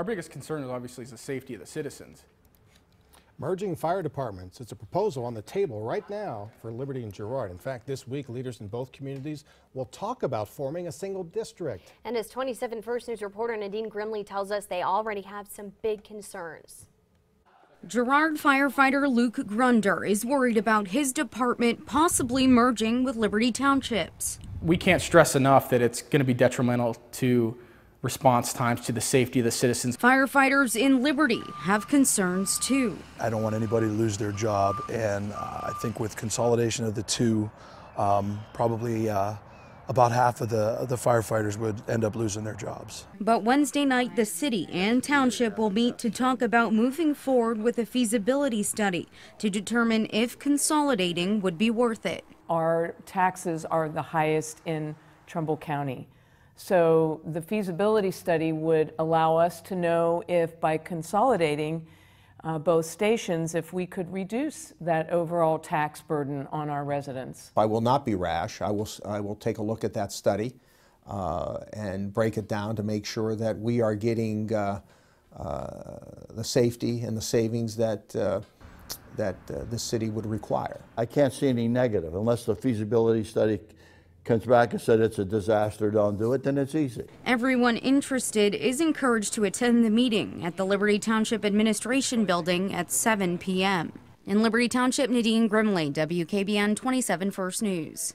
Our biggest concern is obviously is the safety of the citizens. Merging fire departments. It's a proposal on the table right now for Liberty and Girard. In fact, this week, leaders in both communities will talk about forming a single district. And as 27 First News reporter Nadine Grimley tells us, they already have some big concerns. Girard firefighter Luke Grunder is worried about his department possibly merging with Liberty Townships. We can't stress enough that it's going to be detrimental to response times, to the safety of the citizens. Firefighters in Liberty have concerns too. I don't want anybody to lose their job, and uh, I think with consolidation of the two, um, probably uh, about half of the, of the firefighters would end up losing their jobs. But Wednesday night, the city and township will meet to talk about moving forward with a feasibility study to determine if consolidating would be worth it. Our taxes are the highest in Trumbull County. So the feasibility study would allow us to know if by consolidating uh, both stations, if we could reduce that overall tax burden on our residents. I will not be rash. I will, s- I will take a look at that study uh, and break it down to make sure that we are getting uh, uh, the safety and the savings that, uh, that uh, this city would require. I can't see any negative unless the feasibility study comes back and said it's a disaster, don't do it, then it's easy. Everyone interested is encouraged to attend the meeting at the Liberty Township Administration Building at 7 p.m. In Liberty Township, Nadine Grimley, WKBN 27 First News.